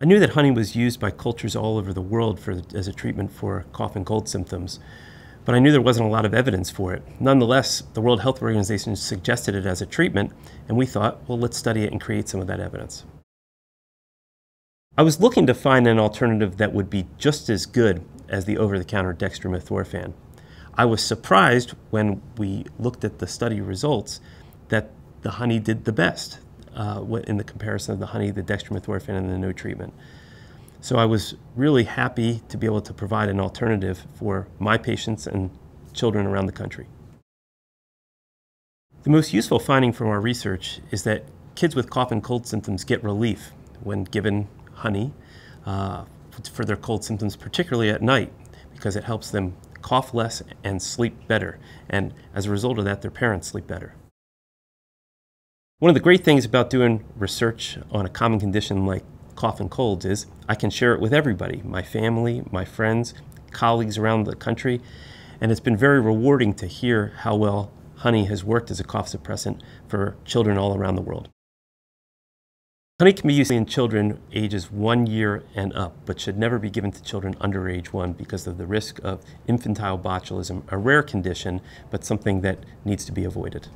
I knew that honey was used by cultures all over the world for, as a treatment for cough and cold symptoms, but I knew there wasn't a lot of evidence for it. Nonetheless, the World Health Organization suggested it as a treatment, and we thought, well, let's study it and create some of that evidence. I was looking to find an alternative that would be just as good as the over-the-counter dextromethorphan. I was surprised when we looked at the study results that the honey did the best uh, in the comparison of the honey, the dextromethorphan, and the no treatment. So I was really happy to be able to provide an alternative for my patients and children around the country. The most useful finding from our research is that kids with cough and cold symptoms get relief when given honey uh, for their cold symptoms, particularly at night, because it helps them cough less and sleep better. And as a result of that, their parents sleep better. One of the great things about doing research on a common condition like cough and colds is I can share it with everybody, my family, my friends, colleagues around the country, and it's been very rewarding to hear how well honey has worked as a cough suppressant for children all around the world. Honey can be used in children ages one year and up, but should never be given to children under age one because of the risk of infantile botulism, a rare condition, but something that needs to be avoided.